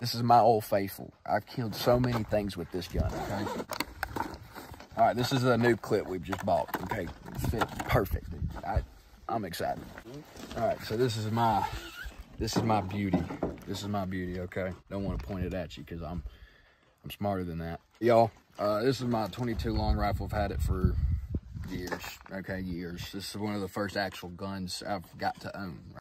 This is my old faithful. I've killed so many things with this gun, okay? All right, this is a new clip we've just bought, okay? It fits perfect. I, I'm excited. All right, so this is my, this is my beauty. This is my beauty, okay? Don't want to point it at you because I'm, I'm smarter than that. Y'all, uh, this is my 22 long rifle. I've had it for years, okay, years. This is one of the first actual guns I've got to own.